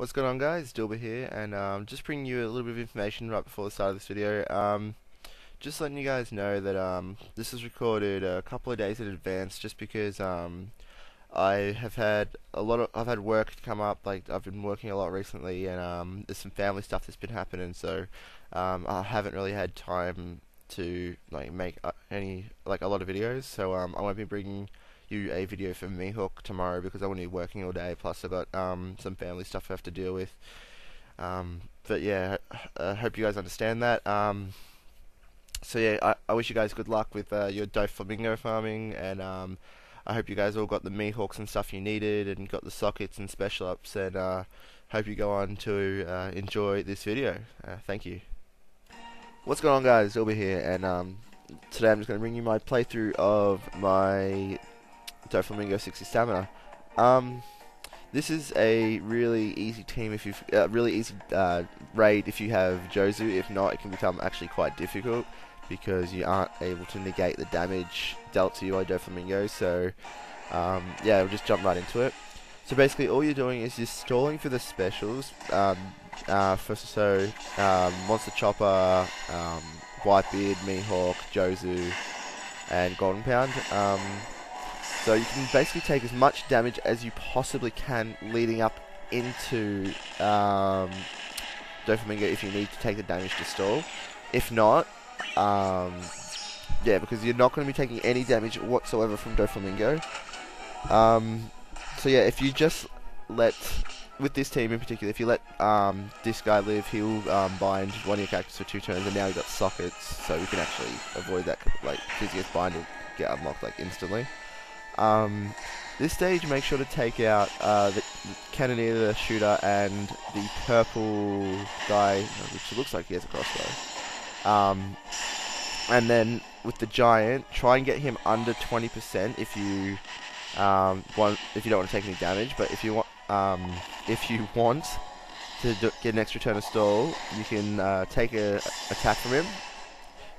What's going on guys, Dylba here, and um, just bringing you a little bit of information right before the start of this video. Um, just letting you guys know that um, this is recorded a couple of days in advance just because um, I have had a lot of, I've had work come up, like I've been working a lot recently and um, there's some family stuff that's been happening so um, I haven't really had time to like make uh, any, like a lot of videos so I won't be bringing you a video for Mihawk tomorrow because I won't be working all day. Plus, I've got um, some family stuff I have to deal with. Um, but yeah, I hope you guys understand that. Um, so yeah, I, I, wish you guys good luck with uh, your Doflamingo farming, and um, I hope you guys all got the Mihawks and stuff you needed, and got the sockets and special ups, and uh, hope you go on to uh, enjoy this video. Uh, thank you. What's going on, guys? Over here, and um, today I'm just going to bring you my playthrough of my Doflamingo 60 stamina. Um, this is a really easy team if you uh, really easy uh, raid if you have Jozu. If not, it can become actually quite difficult because you aren't able to negate the damage dealt to you by Doflamingo. So um, yeah, we'll just jump right into it. So basically, all you're doing is you're stalling for the specials. Um, uh, first, so um, Monster Chopper, um, Whitebeard, Mihawk, Jozu, and Golden Pound. Um, so you can basically take as much damage as you possibly can leading up into um, Doflamingo if you need to take the damage to stall. If not, um, yeah, because you're not going to be taking any damage whatsoever from Doflamingo. Um, so yeah, if you just let, with this team in particular, if you let um, this guy live, he'll um, bind one of your characters for two turns, and now you've got sockets, so you can actually avoid that, like, because bind will get unlocked, like, instantly. Um, this stage, make sure to take out uh, the Cannoneer, the shooter, and the purple guy, which looks like he has a crossbow. Um, and then with the giant, try and get him under 20% if you um, want, if you don't want to take any damage. But if you want, um, if you want to do, get an extra turn of stall, you can uh, take a, attack from him.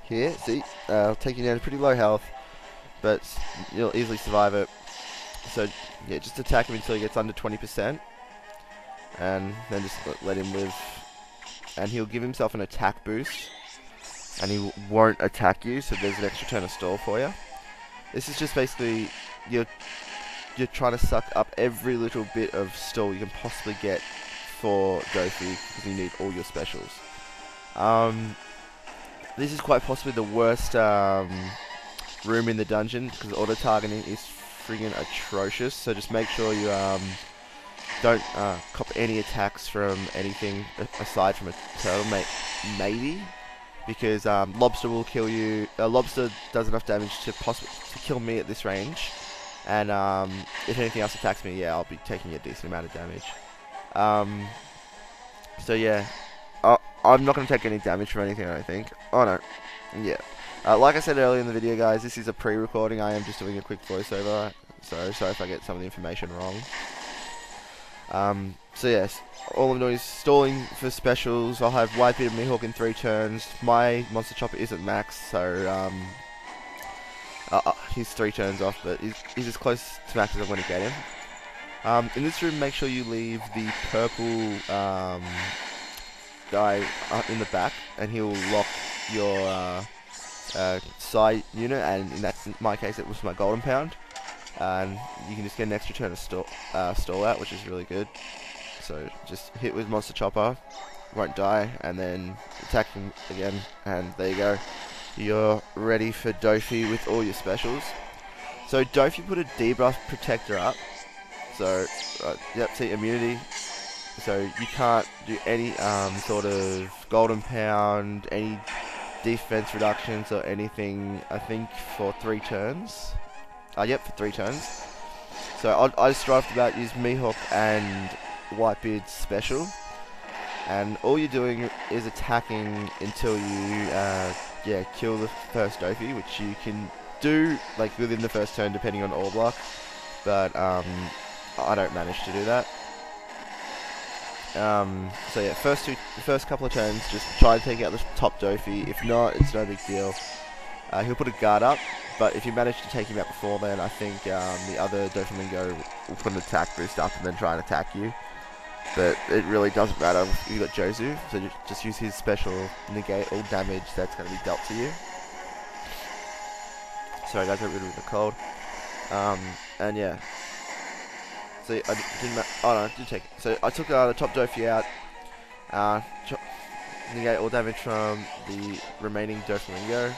Here, see, uh, you down to pretty low health but you'll easily survive it. So yeah, just attack him until he gets under 20%, and then just let him live. And he'll give himself an attack boost, and he won't attack you, so there's an extra turn of stall for you. This is just basically you're you're trying to suck up every little bit of stall you can possibly get for Doffy because you need all your specials. Um, this is quite possibly the worst um, room in the dungeon because auto targeting is friggin' atrocious. So just make sure you um, don't uh, cop any attacks from anything aside from a turtle, mate. Maybe because um, lobster will kill you. Lobster does enough damage to possibly to kill me at this range, and um, if anything else attacks me, yeah, I'll be taking a decent amount of damage. Um, so yeah, I, I'm not going to take any damage from anything. I don't think. Oh no, yeah. Uh, like I said earlier in the video, guys, this is a pre-recording. I am just doing a quick voiceover, so sorry if I get some of the information wrong. Um, so yes, all I'm doing is stalling for specials. I'll have Whitebeard and Mihawk in three turns. My Monster Chopper isn't max, so um, uh, uh, he's three turns off, but he's, he's, as close to max as I'm going to get him. Um, in this room, make sure you leave the purple um, guy uh, in the back, and he'll lock your uh, uh, unit, and in that in my case it was my golden pound. And you can just get an extra turn of stall, uh, stall out, which is really good. So just hit with monster chopper, won't die, and then attack him again, and there you go. You're ready for Doffy with all your specials. So Doffy put a debuff protector up. So uh, yep, see immunity. So you can't do any um, sort of golden pound, any defense reductions or anything, I think, for three turns. Uh, yep, for three turns. So I, I just strived about use Mihawk and Whitebeard special. And all you're doing is attacking until you, uh, yeah, kill the first Doffy, which you can do, like, within the first turn, depending on all block. But, um, I don't manage to do that. Um, so yeah, first two, first couple of turns, just try to take out the top Doffy. If not, it's no big deal. Uh, he'll put a guard up, but if you manage to take him out before then, I think um, the other Doflamingo will put an attack boost up and then try and attack you. but it really doesn't matter if you got Jozu, so just use his special, negate all damage that's going to be dealt to you. Sorry guys, I got rid of the cold. Um, and yeah. So I didn't. Ma- oh no, I did take. So I took uh, the top Doffy out. Uh, negate all damage from the remaining Doflamingo.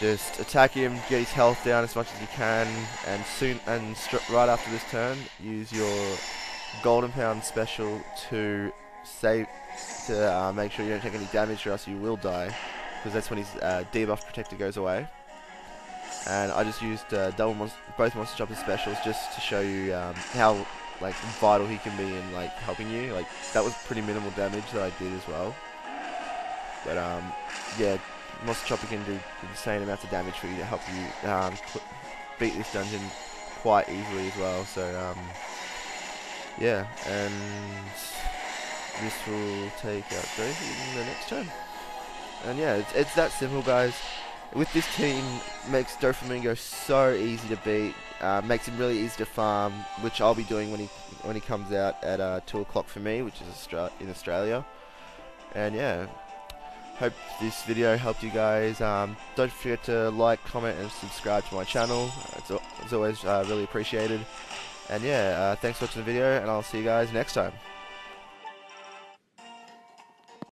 Just attack him, get his health down as much as you can, and soon and right after this turn, use your Golden Pound special to save to uh, make sure you don't take any damage, or else you will die, because that's when his uh, debuff protector goes away. And I just used uh, double mon- both monster chopper specials just to show you um, how like vital he can be in like helping you. Like that was pretty minimal damage that I did as well. But um, yeah, monster chopper can do insane amounts of damage for you to help you um, beat this dungeon quite easily as well. So um, yeah, and this will take out Doffy in the next turn. And yeah, it's, it's that simple, guys. With this team, makes Doflamingo so easy to beat. Uh, makes him really easy to farm, which I'll be doing when he when he comes out at uh, two o'clock for me, which is Austra- in Australia. And yeah, hope this video helped you guys. Um, don't forget to like, comment, and subscribe to my channel. It's, it's always uh, really appreciated. And yeah, uh, thanks for watching the video, and I'll see you guys next time.